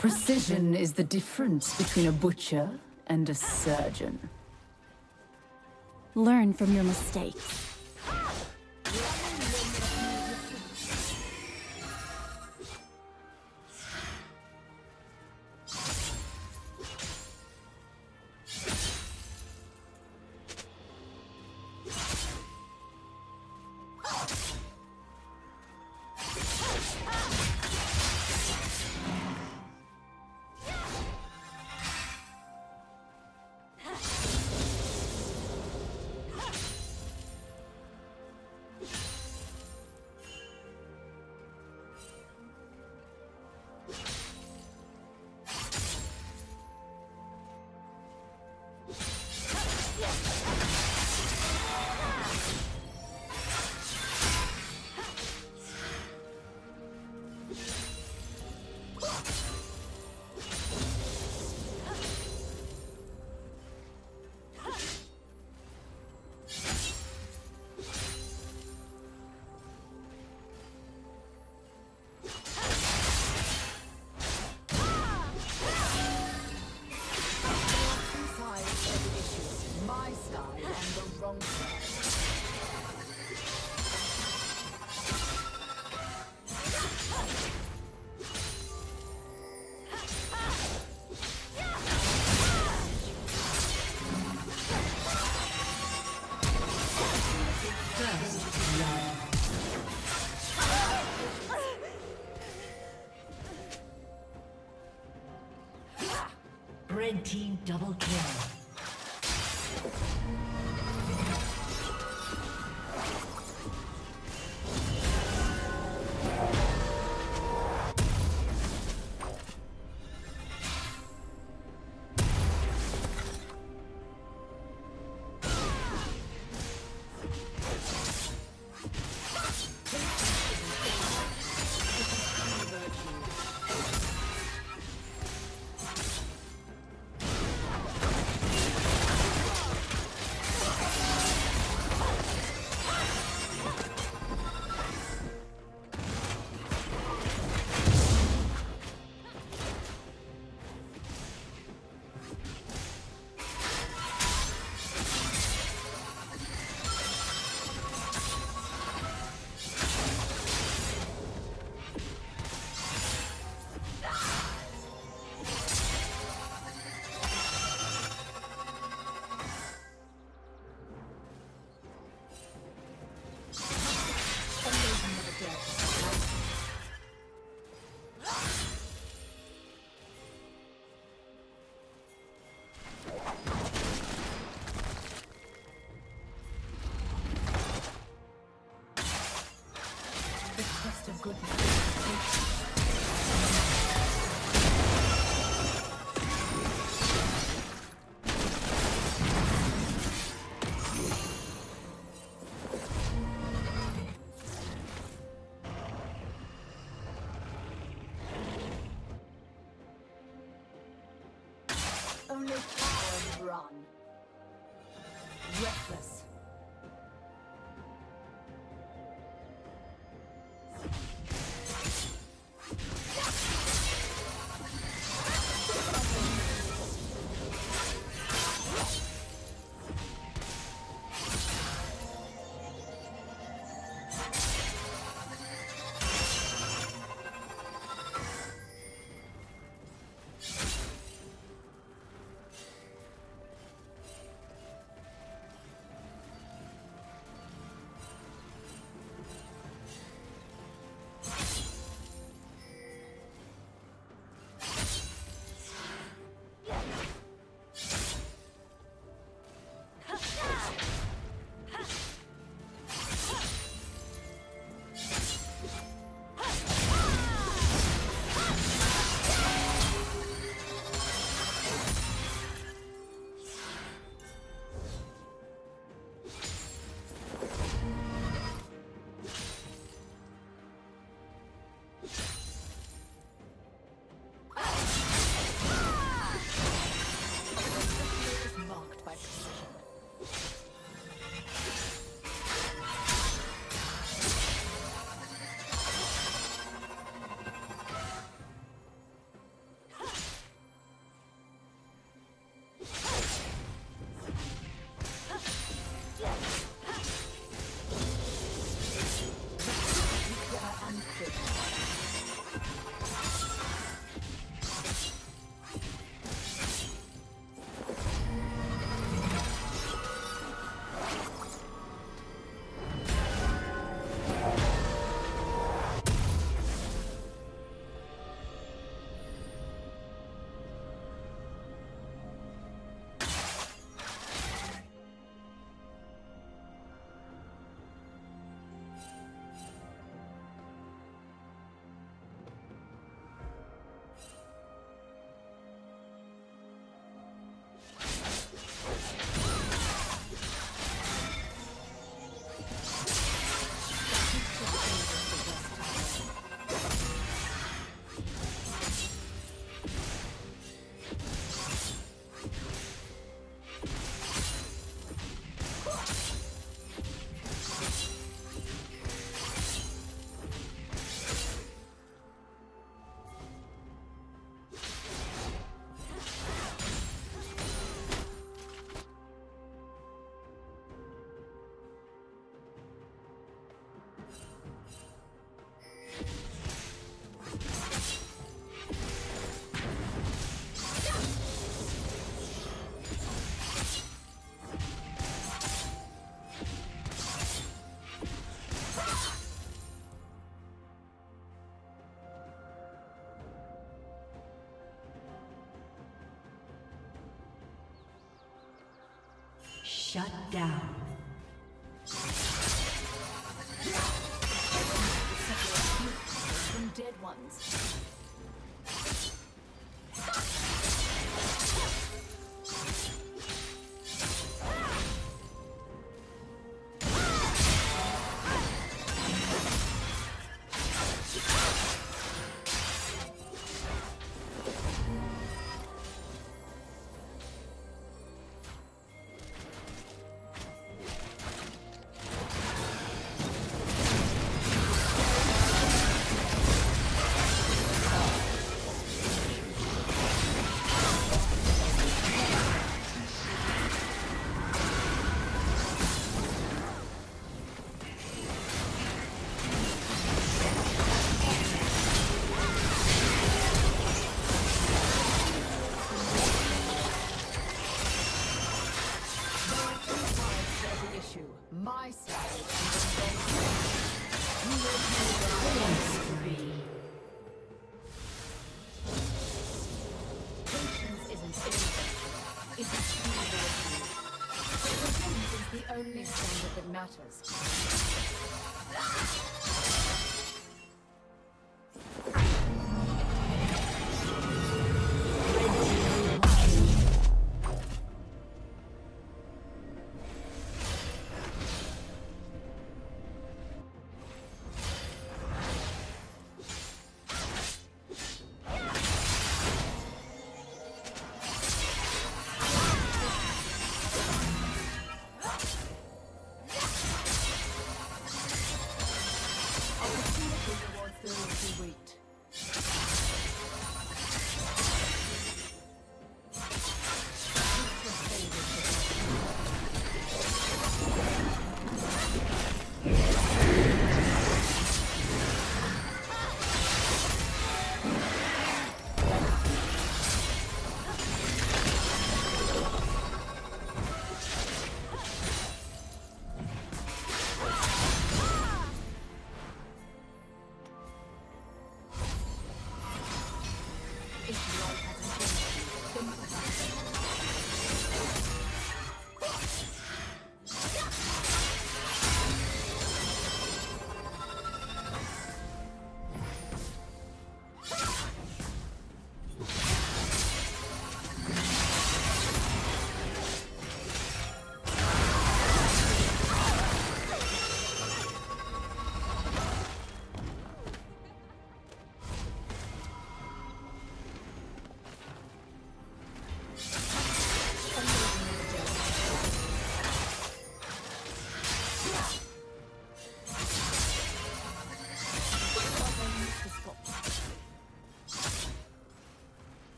Precision is the difference between a butcher and a surgeon. Learn from your mistakes. Red team double kill. Only Shut down. Dead ones.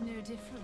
No difference.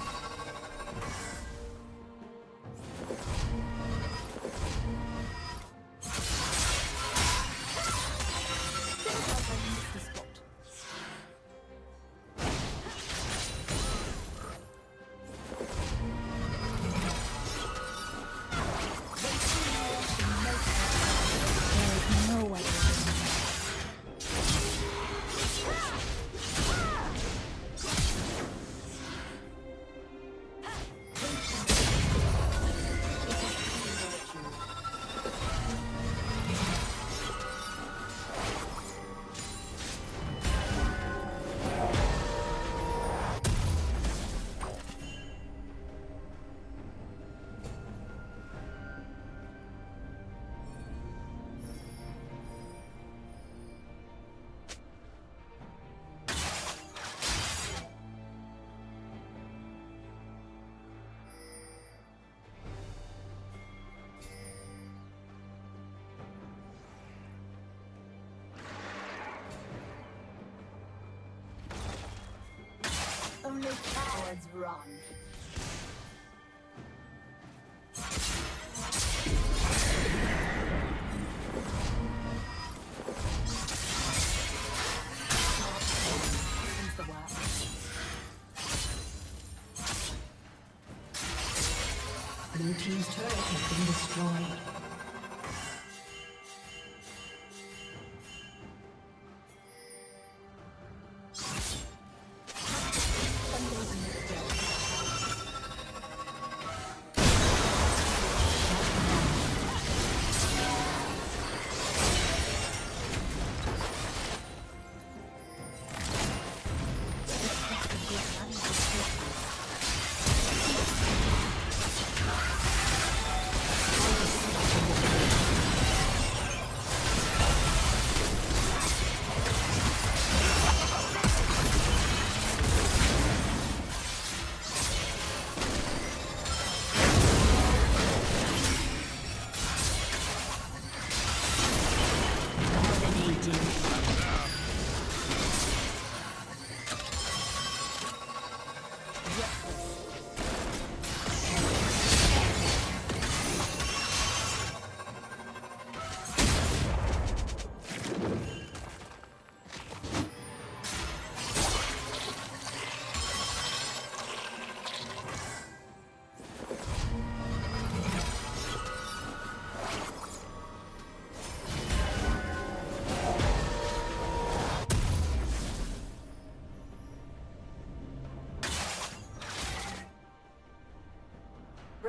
Only cowards run. Blue Team's turret has been destroyed.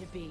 To be.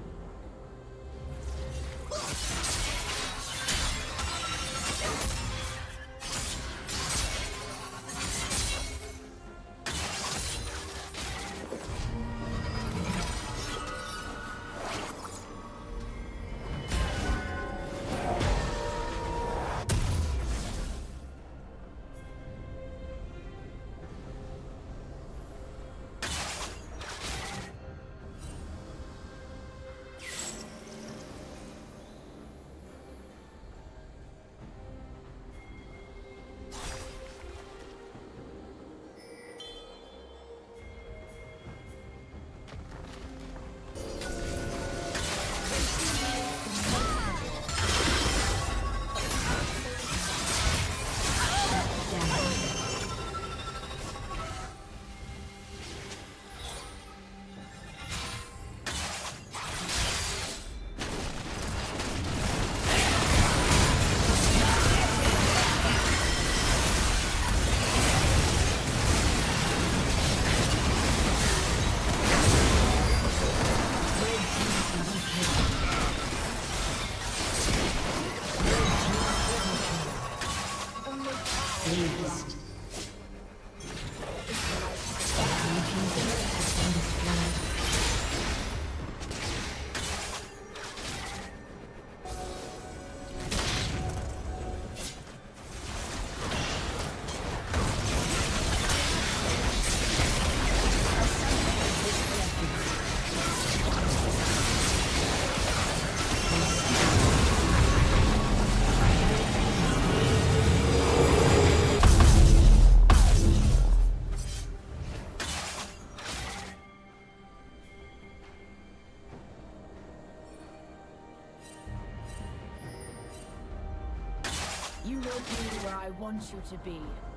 Want you to be.